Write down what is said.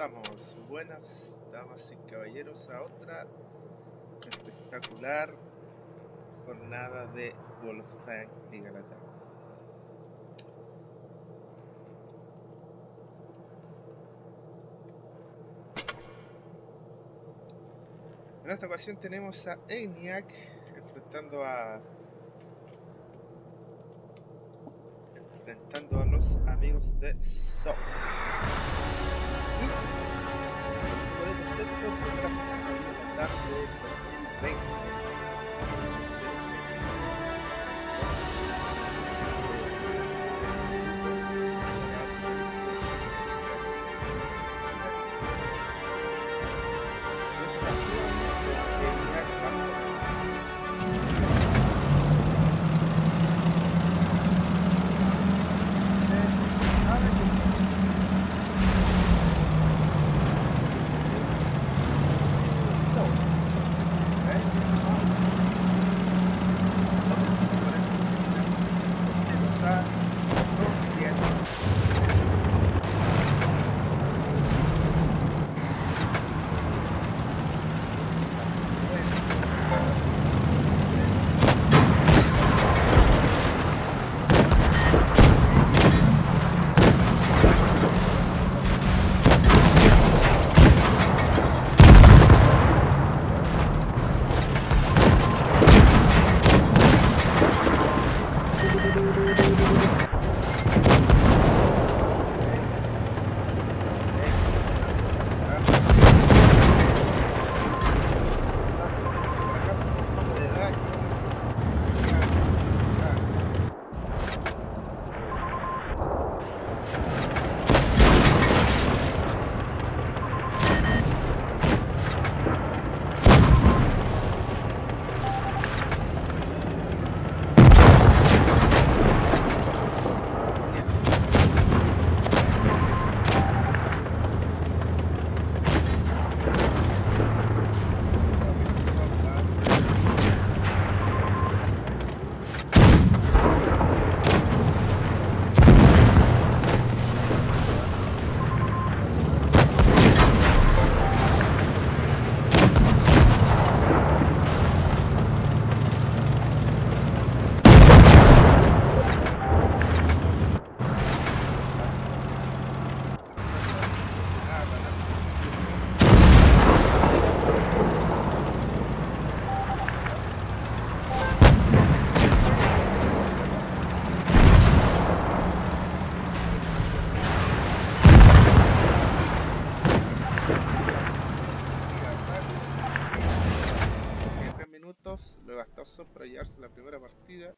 estamos? Buenas damas y caballeros a otra espectacular jornada de Wolfgang y Galatá. En esta ocasión tenemos a ENIAC enfrentando a enfrentando a amigos de Sol. E, por exemplo, eu vou tratar tipo de 2020. Minutos, lo bastó para llevarse la primera partida